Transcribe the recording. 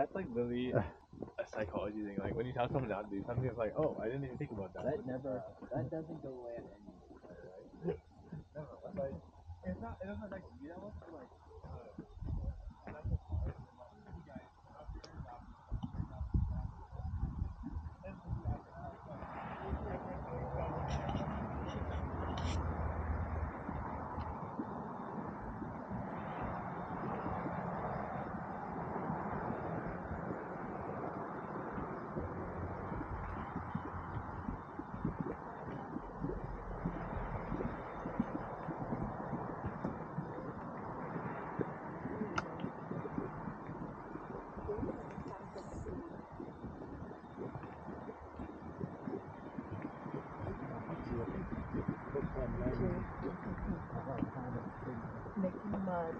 That's like really a psychology thing. Like when you tell someone not to do something, it's like, oh, I didn't even think about that. That never, that doesn't go away at any. No, no, like it's not. It doesn't affect me that much. But like, Making mud.